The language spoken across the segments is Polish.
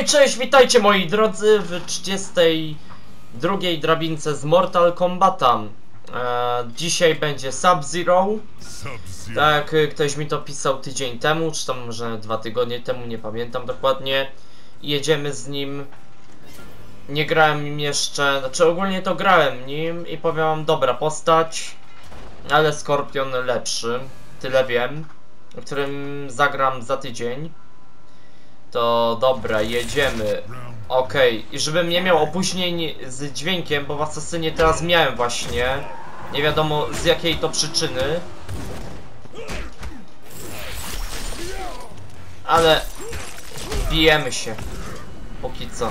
Hej, cześć, witajcie moi drodzy w 32 drabince z Mortal Kombata. E, dzisiaj będzie Sub-Zero. Sub-Zero. Tak, y, ktoś mi to pisał tydzień temu, czy tam może dwa tygodnie temu, nie pamiętam dokładnie. Jedziemy z nim. Nie grałem nim jeszcze, znaczy ogólnie to grałem nim i powiem wam, dobra postać, ale Skorpion lepszy, tyle wiem, którym zagram za tydzień. To dobra, jedziemy. Okej, i żebym nie miał opóźnień z dźwiękiem, bo w Asasynie teraz miałem właśnie. Nie wiadomo z jakiej to przyczyny. Ale bijemy się. Póki co.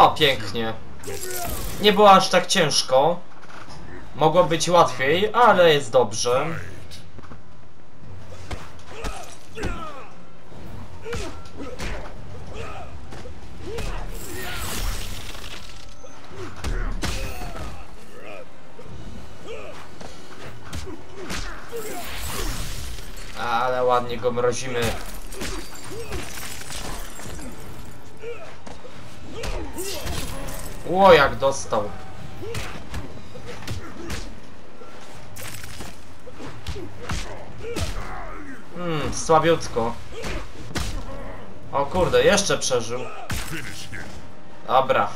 O, pięknie. Nie było aż tak ciężko. Mogło być łatwiej, ale jest dobrze. Ale ładnie go mrozimy. Ło, jak dostał. Hmm, słabiutko. O kurde, jeszcze przeżył. Dobra.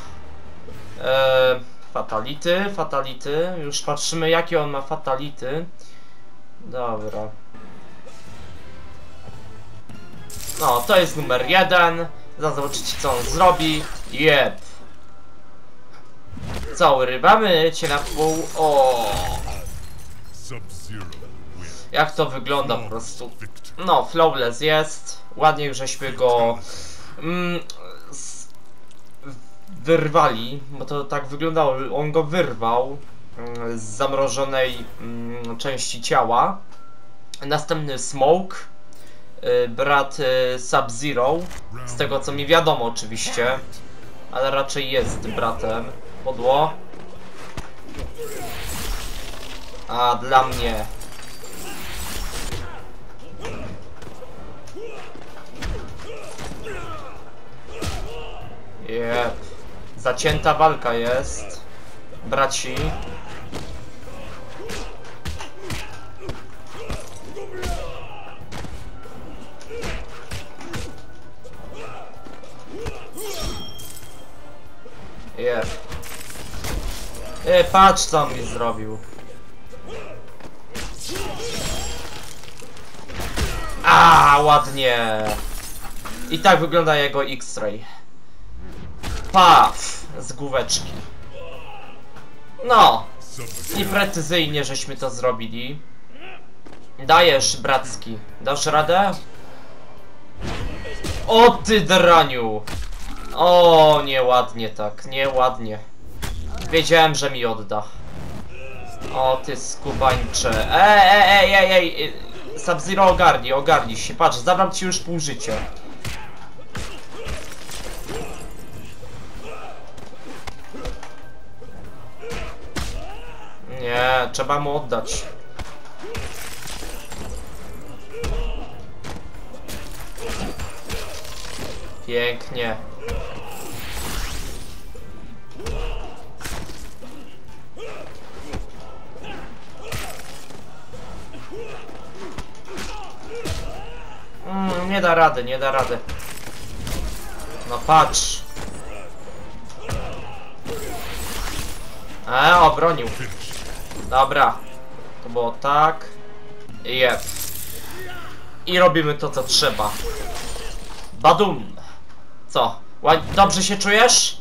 Eee, fatality, fatality. Już patrzymy jakie on ma fatality. Dobra. No, to jest numer jeden. Zaraz zobaczycie co on zrobi. Jep. Co, urywamy cię na pół. O, jak to wygląda po prostu. No, flawless jest. Ładnie żeśmy go mm, wyrwali, bo to tak wyglądało. On go wyrwał mm, z zamrożonej mm, części ciała. Następny Smoke, y, brat y, Sub-Zero, z tego co mi wiadomo oczywiście, ale raczej jest bratem. Podło. A dla mnie Jep. Zacięta walka jest. Braci. Jep. E, patrz co mi zrobił. A, ładnie. I tak wygląda jego X-ray. Paf! Z główeczki. No! I precyzyjnie żeśmy to zrobili. Dajesz, bracki. Dasz radę? O ty draniu! O, nieładnie tak, nieładnie. Wiedziałem, że mi odda. O ty skubańcze. Ej, ej, ej, ej, ej. Sub-Zero ogarnij, ogarnij się. Patrz, zabrał ci już pół życia. Nie, trzeba mu oddać. Pięknie. Nie da rady, nie da rady. No patrz. E, obronił. Dobra. To było tak. Jep. I robimy to, co trzeba. Badum. Co? Dobrze się czujesz?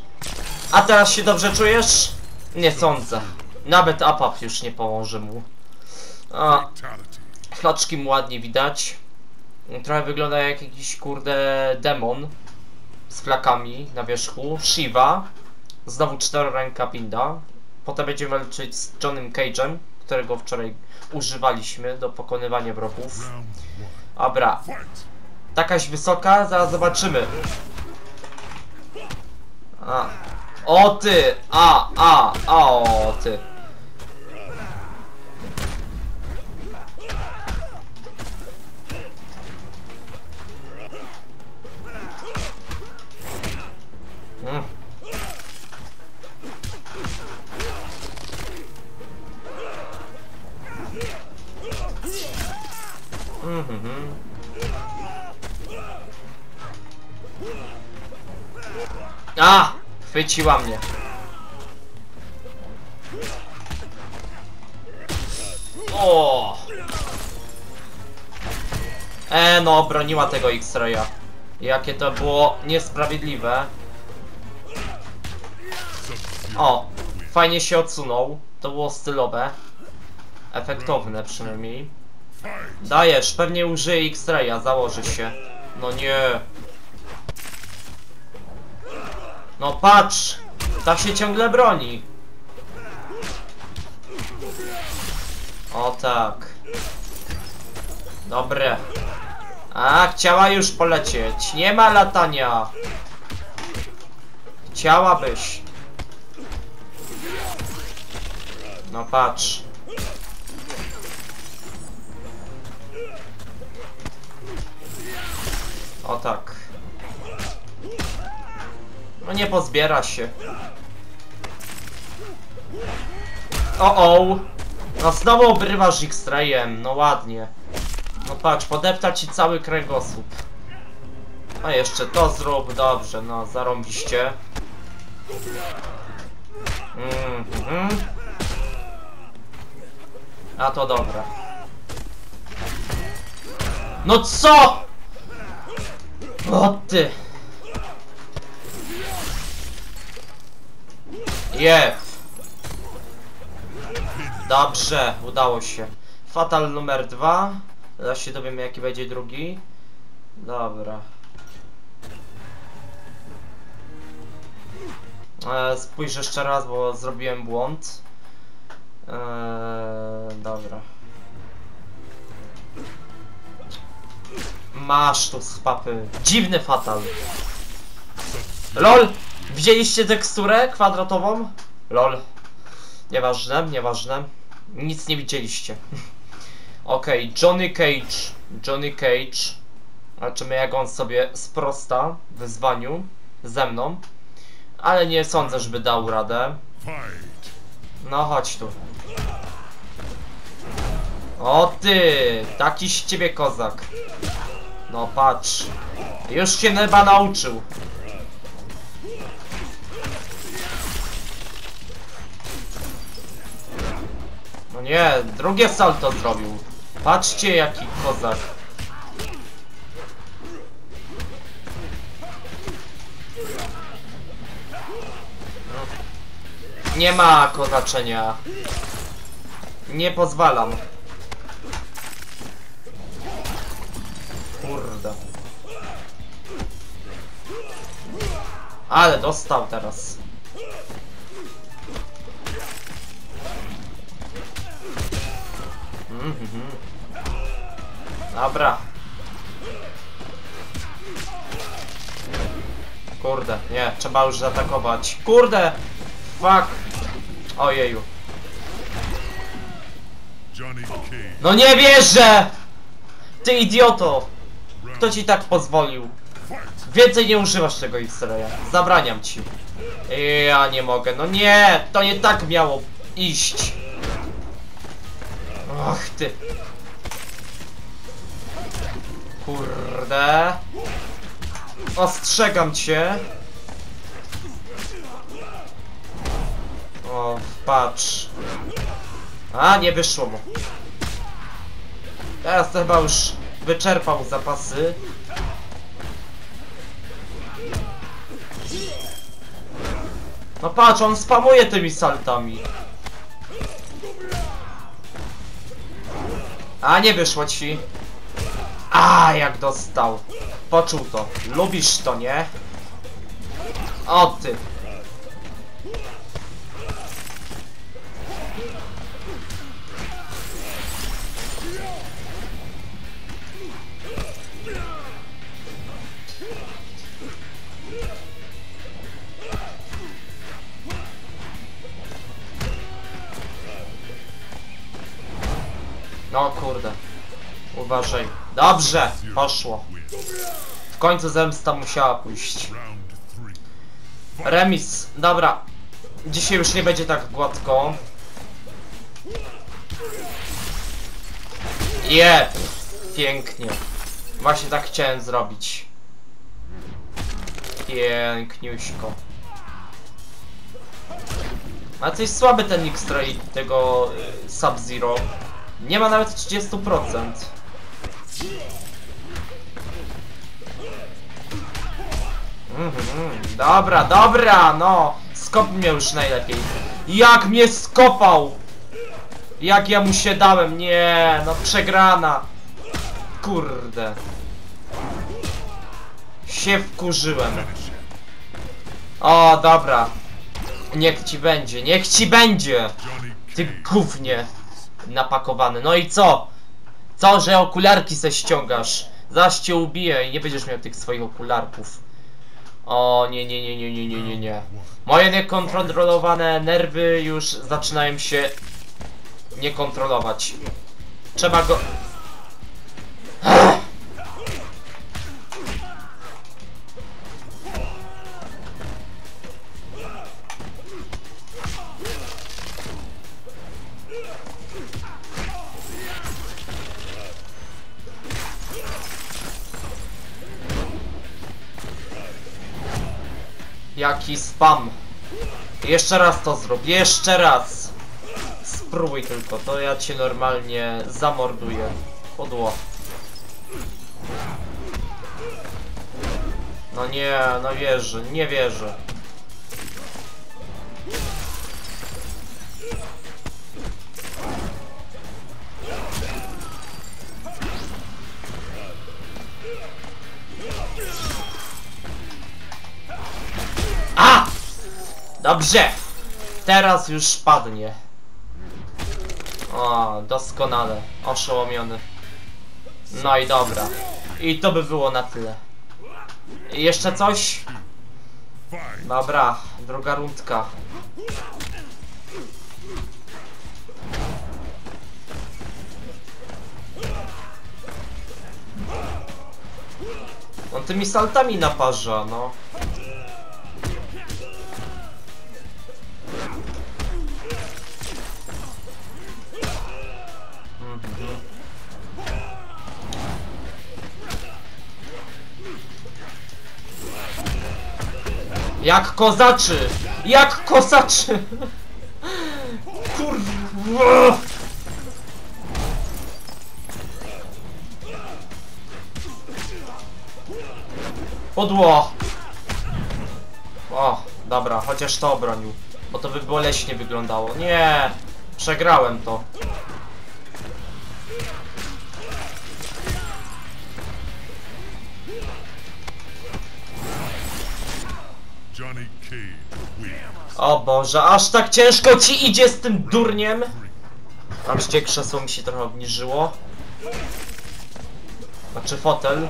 A teraz się dobrze czujesz? Nie sądzę. Nawet apap już nie pomoże mu. A. Flaczki mu ładnie widać. Trochę wygląda jak jakiś kurde demon z flakami na wierzchu. Shiva. Znowu czteroręka pinda. Potem będziemy walczyć z Johnem Cage'em. którego wczoraj używaliśmy do pokonywania wrogów. Fight! takaś wysoka, zaraz zobaczymy. A. O ty! A, a, a, o ty. A! Chwyciła mnie. O! E, no, broniła tego X-Raya. Jakie to było niesprawiedliwe. O! Fajnie się odsunął. To było stylowe. Efektowne przynajmniej. Dajesz, pewnie użyję X-Raya, założy się. No nie. No patrz! Tak się ciągle broni. O tak. Dobre. A, chciała już polecieć. Nie ma latania. Chciałabyś. No patrz. O tak. No nie pozbiera się. O o! No znowu obrywasz X-Rayem, no ładnie. No patrz, podepta ci cały kręgosłup. A jeszcze to zrób, dobrze, no zarąbiście. Mhm. A to dobra. No co? O ty! Je! Dobrze, udało się. Fatal numer dwa. Zaraz się dowiemy jaki będzie drugi. Dobra. E, spójrz jeszcze raz, bo zrobiłem błąd. E, dobra. Masz tu z papy. Dziwny fatal. LOL! Widzieliście teksturę kwadratową? LOL. Nieważne, nieważne. Nic nie widzieliście. Okej, Johnny Cage. Johnny Cage. Zobaczymy jak on sobie sprosta wyzwaniu ze mną. Ale nie sądzę, żeby dał radę. No chodź tu. O ty! Taki z ciebie kozak. No patrz. Już się chyba nauczył. Nie, drugie salto zrobił. Patrzcie jaki kozak. Nie ma kozaczenia. Nie pozwalam. Kurde. Ale dostał teraz. Dobra. Kurde, nie, trzeba już zaatakować. Kurde! Fuck! Ojeju. No nie wierzę! Ty idioto! Kto ci tak pozwolił? Więcej nie używasz tego X-raya. Zabraniam ci. Ja nie mogę. No nie! To nie tak miało iść. Och ty. Kurde. Ostrzegam cię. O, patrz. A, nie wyszło mu. Teraz to chyba już wyczerpał zapasy. No patrz, on spamuje tymi saltami. A, nie wyszło ci. A jak dostał. Poczuł to. Lubisz to, nie? O ty. No kurde. Uważaj. Dobrze, poszło. W końcu zemsta musiała pójść. Remis, dobra. Dzisiaj już nie będzie tak gładko. Je! Pięknie. Właśnie tak chciałem zrobić. Piękniuśko. A coś słaby ten X-Ray tego y, Sub-Zero. Nie ma nawet 30%. Mhm, dobra, dobra, no. Skop mnie już najlepiej. Jak mnie skopał! Jak ja mu się dałem, nie, no przegrana. Kurde. Się wkurzyłem. O, dobra. Niech ci będzie, niech ci będzie! Ty gównie napakowany. No i co? Co, że okularki se ściągasz? Zaś cię ubiję i nie będziesz miał tych swoich okularków. O nie, nie, nie, nie, nie, nie, nie, nie. Moje niekontrolowane nerwy już zaczynają się nie kontrolować. Trzeba go... Jaki spam. Jeszcze raz to zrób, jeszcze raz. Spróbuj tylko, to ja cię normalnie zamorduję. Podło. No nie, no wierzę, nie wierzę. Dobrze! Teraz już padnie. O, doskonale. Oszołomiony. No i dobra. I to by było na tyle. I jeszcze coś? Dobra, druga rundka. On tymi saltami naparza, no. Jak kozaczy! Jak kozaczy! Kurwa! Podło! O, dobra, chociaż to obronił. Bo to by boleśnie wyglądało. Nie! Przegrałem to. Boże, aż tak ciężko ci idzie z tym durniem? Patrzcie, krzesło mi się trochę obniżyło. Znaczy fotel.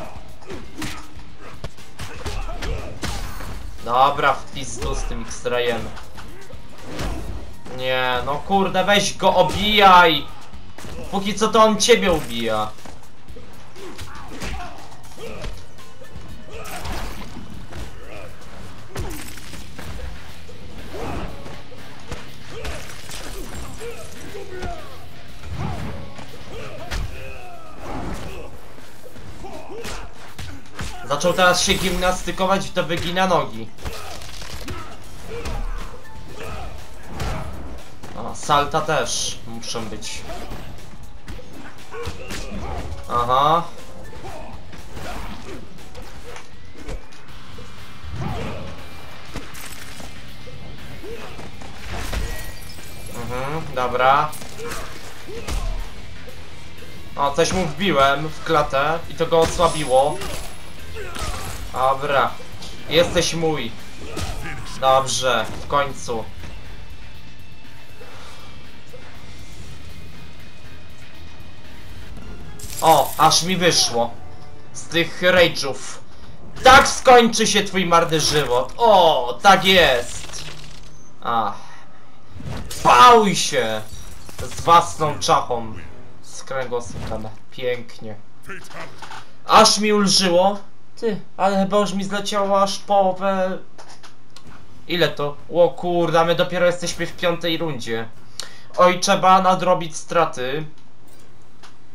Dobra, w pistu z tym X-rayem. Nie, no kurde, weź go obijaj! Póki co to on ciebie ubija. Zaczął teraz się gimnastykować i to wygina nogi. O, salta też muszą być. Aha. Mhm, dobra. O, coś mu wbiłem w klatę i to go osłabiło. Dobra. Jesteś mój. Dobrze, w końcu. O, aż mi wyszło. Z tych rage'ów. Tak skończy się twój marny żywot. O, tak jest. Ach. Pałuj się! Z własną czachą. Z kręgosłupem. Pięknie. Aż mi ulżyło. Ty, ale chyba już mi zleciało aż połowę... Ile to? O kurde, a my dopiero jesteśmy w piątej rundzie. Oj, trzeba nadrobić straty.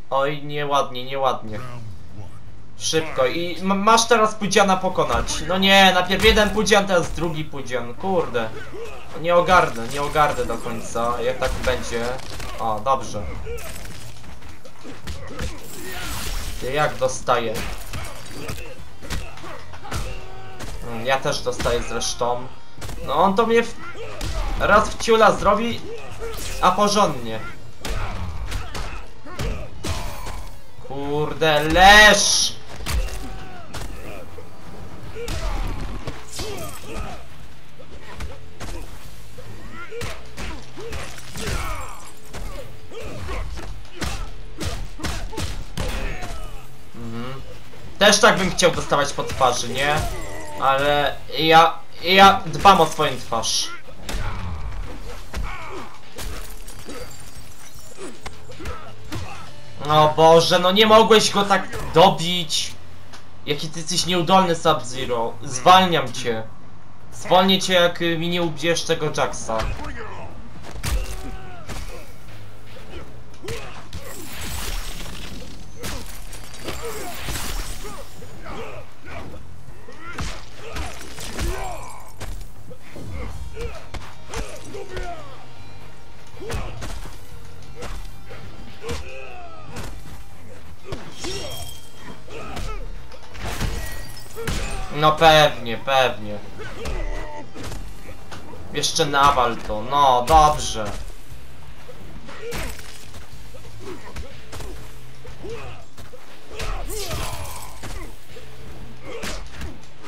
Oj, nieładnie, nieładnie. Szybko i masz teraz Pudziana pokonać. No nie, najpierw jeden Pudzian, teraz drugi Pudzian. Kurde. Nie ogarnę, nie ogarnę do końca, jak tak będzie. O, dobrze. Ty, Jak dostaję? Ja też dostaję zresztą. No on to mnie w... raz wciula zrobi, a porządnie. Kurde, leż! Mhm. Też tak bym chciał dostawać po twarzy, nie? Ale ja, ja dbam o swoją twarz. O Boże, no nie mogłeś go tak dobić. Jaki ty jesteś nieudolny Sub-Zero. Zwalniam cię. Zwolnię cię jak mi nie ubijesz tego Jacksa. Pewnie, pewnie. Jeszcze nawal to, no dobrze.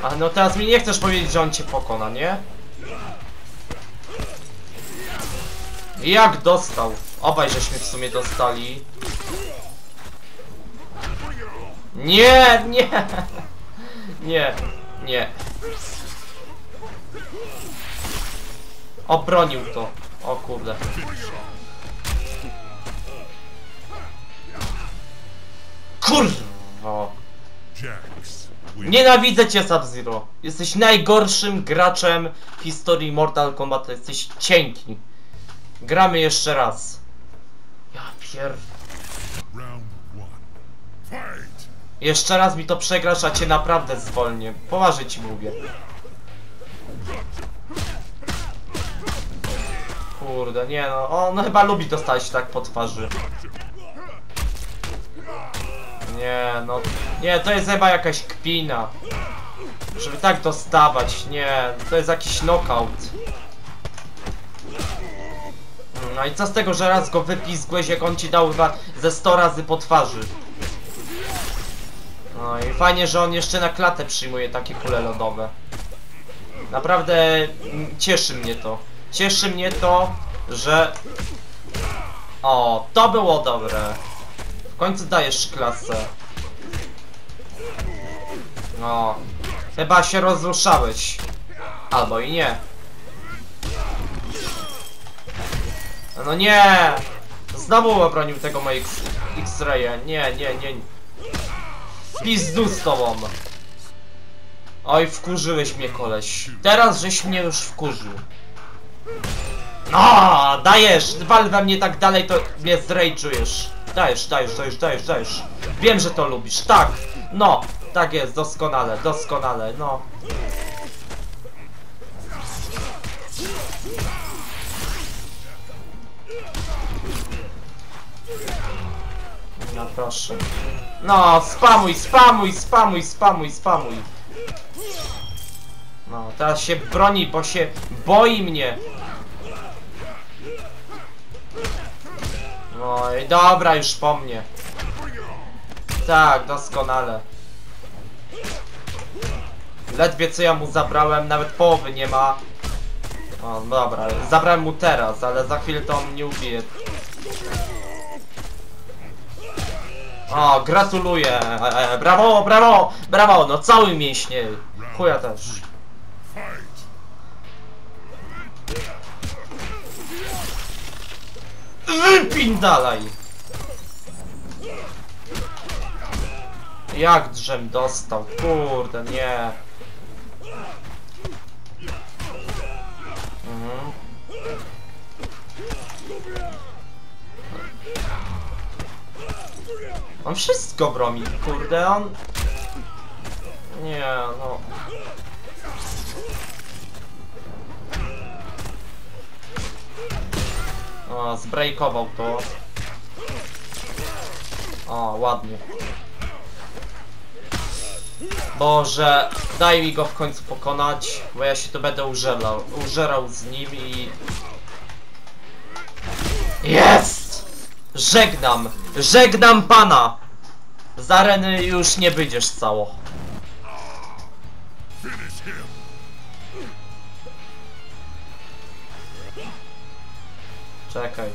A no teraz mi nie chcesz powiedzieć, że on cię pokona, nie? Jak dostał? Obaj żeśmy w sumie dostali. Nie, nie! Nie, nie. Obronił to. O kurde. Win. Nienawidzę cię Sub-Zero. Jesteś najgorszym graczem w historii Mortal Kombat. Jesteś cienki. Gramy jeszcze raz. Ja pier... Round one. Fight. Jeszcze raz mi to przegrasz, a cię naprawdę zwolnię. Poważnie ci mówię. Kurde, nie no, on chyba lubi dostać tak po twarzy. Nie no, nie, to jest chyba jakaś kpina. Żeby tak dostawać, nie, to jest jakiś knockout. No i co z tego, że raz go wypizgłeś, jak on ci dał chyba ze 100 razy po twarzy. No i fajnie, że on jeszcze na klatę przyjmuje takie kule lodowe. Naprawdę cieszy mnie to. Cieszy mnie to, że... O, to było dobre. W końcu dajesz klasę. No, chyba się rozruszałeś. Albo i nie. No nie! Znowu obronił tego mojego X-Raya. Nie, nie, nie. Pizdu z tobą. Oj, wkurzyłeś mnie koleś. Teraz żeś mnie już wkurzył. No, dajesz! Wal we mnie tak dalej, to mnie zrejczujesz. Dajesz, dajesz, dajesz, dajesz, dajesz. Wiem, że to lubisz, tak. No, tak jest, doskonale, doskonale, no. No proszę. No, spamuj, spamuj, spamuj, spamuj, spamuj. No, teraz się broni, bo się boi mnie. No i dobra, już po mnie. Tak, doskonale. Ledwie co ja mu zabrałem, nawet połowy nie ma. No dobra, zabrałem mu teraz, ale za chwilę to on mnie ubije. O, gratuluję! E, brawo, brawo, brawo! No cały mięśnie! Chuja też. Fight! Wypindalaj! Jak drzem dostał? Kurde, nie. On wszystko bromi, kurde, on... Nie, no... O, zbrejkował to. O, ładnie. Boże, daj mi go w końcu pokonać, bo ja się tu będę użerał, użerał z nim i... Żegnam! Żegnam pana! Z areny już nie wyjdziesz cało. Czekaj.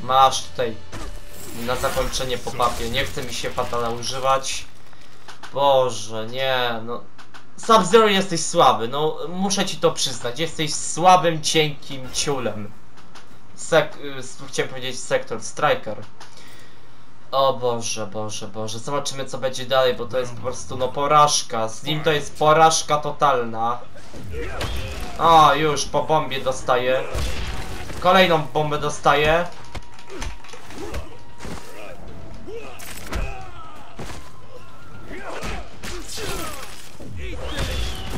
Masz tutaj na zakończenie po papie. Nie chce mi się fatala używać. Boże, nie, no. Sub-Zero jesteś słaby, no muszę ci to przyznać. Jesteś słabym, cienkim ciulem. Sek y, chciałem powiedzieć sektor, striker. O Boże, Boże, Boże. Zobaczymy co będzie dalej, bo to jest po prostu no porażka. Z nim to jest porażka totalna. O, już po bombie dostaję. Kolejną bombę dostaję.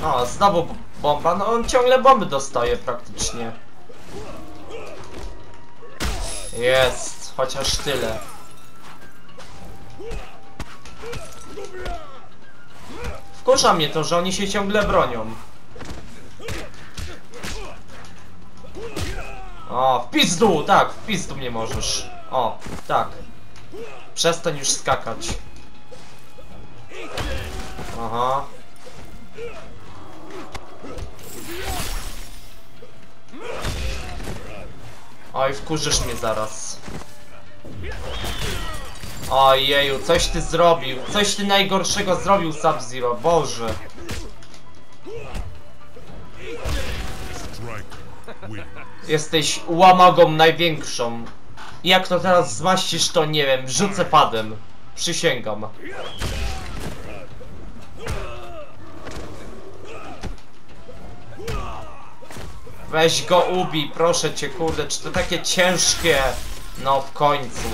O, znowu bomba. No on ciągle bomby dostaje praktycznie. Jest, chociaż tyle. Wkurza mnie to, że oni się ciągle bronią. O, w pizdu, tak, w pizdu mnie możesz. O, tak. Przestań już skakać. Aha. Oj, wkurzysz mnie zaraz. Ojeju, coś ty zrobił. Coś ty najgorszego zrobił, Sub-Zero. Boże. Jesteś łamagą największą. Jak to teraz zmaścisz, to nie wiem, rzucę padem. Przysięgam. Weź go ubij, proszę cię, kurde, czy to takie ciężkie? No w końcu.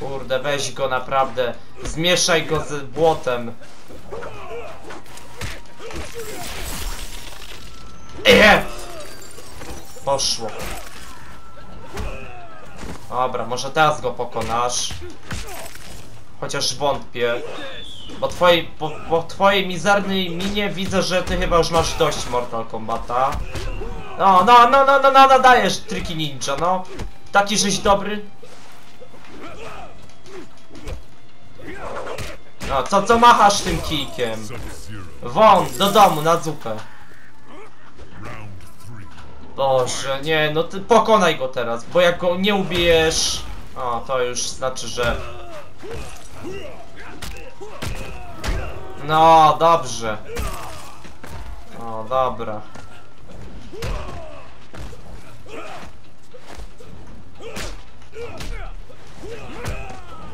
Kurde, weź go naprawdę. Zmieszaj go z błotem. Eee! Poszło. Dobra, może teraz go pokonasz. Chociaż wątpię. Po twojej, po, po twojej mizernej minie widzę, że ty chyba już masz dość Mortal Kombata. No, no, no, no, no, no, no dajesz triki ninja, no. Taki żeś dobry. No, co, co machasz tym kijkiem? Won, do domu, na zupę. Boże, nie, no ty pokonaj go teraz, bo jak go nie ubijesz... O, to już znaczy, że... No, dobrze. O, dobra.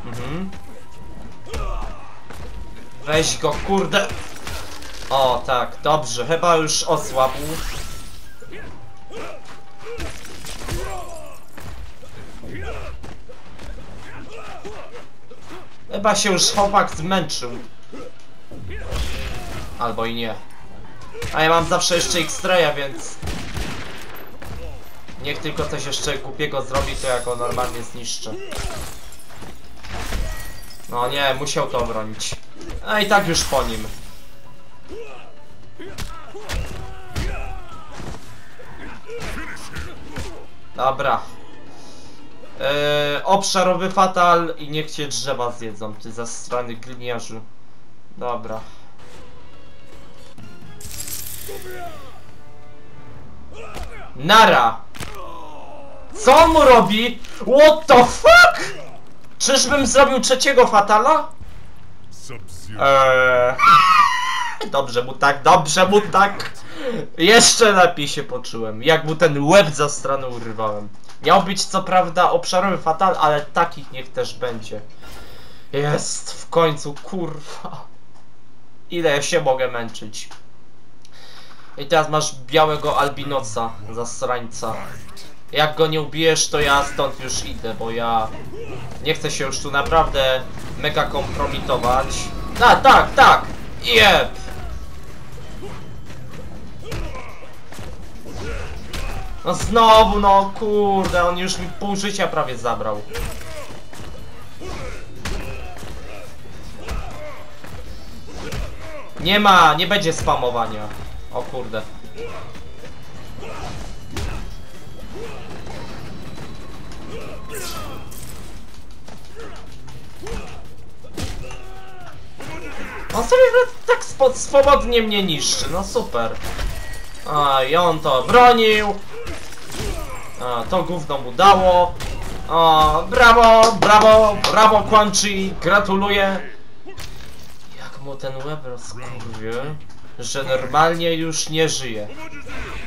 Mhm. Weź go, kurde. O, tak, dobrze, chyba już osłabł. Chyba się już chłopak zmęczył. Albo i nie. A ja mam zawsze jeszcze X-Raya, więc... Niech tylko coś jeszcze głupiego zrobi, to ja go normalnie zniszczę. No nie, musiał to obronić. A i tak już po nim. Dobra. Eee, obszarowy fatal i niech cię drzewa zjedzą, ty zastrany gliniarzu. Dobra. Nara! Co on mu robi? What the fuck? Czyżbym zrobił trzeciego fatala? Eee... Dobrze mu tak, dobrze mu tak. Jeszcze lepiej się poczułem. Jak mu ten łeb za stronę urwałem. Miał być co prawda obszarowy fatal, ale takich niech też będzie. Jest w końcu, kurwa. Ile się mogę męczyć. I teraz masz białego albinoca za srańca. Jak go nie ubijesz, to ja stąd już idę, bo ja nie chcę się już tu naprawdę mega kompromitować. A, tak, tak! Jeb! No znowu, no kurde, on już mi pół życia prawie zabrał. Nie ma, nie będzie spamowania. O kurde. On sobie tak swobodnie mnie niszczy, no super. A, i on to bronił. A, to gówno mu dało. O, brawo, brawo, brawo Quan Chi, gratuluję. Jak mu ten łeb rozkurwił, że normalnie już nie żyje.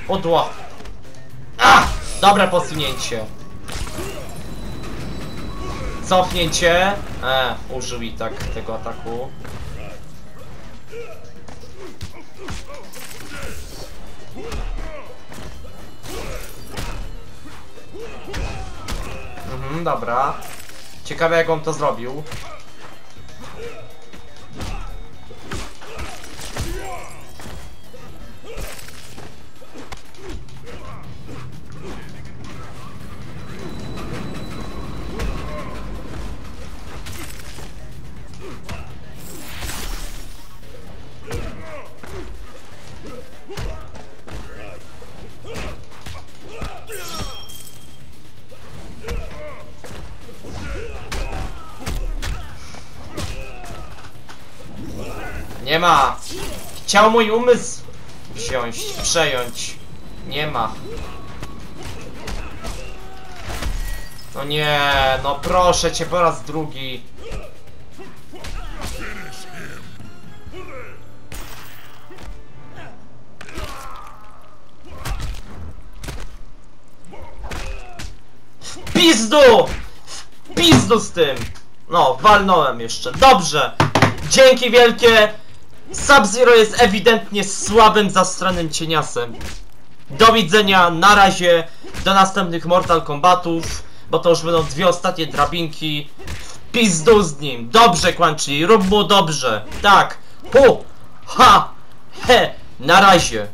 Podło. A! Dobre posunięcie. Cofnięcie. E, użył i tak tego ataku. Mhm, dobra. Ciekawe jak on to zrobił. Ma! Chciał mój umysł wziąć, przejąć. Nie ma. No nie, no proszę cię po raz drugi. W pizdu! Pizdu z tym! No, walnąłem jeszcze. Dobrze! Dzięki wielkie! Sub-Zero jest ewidentnie słabym, zastranym cieniasem. Do widzenia, na razie, do następnych Mortal Kombatów, bo to już będą dwie ostatnie drabinki. Pizdu z nim, dobrze Chi, rób mu dobrze, tak, hu, ha, he, na razie.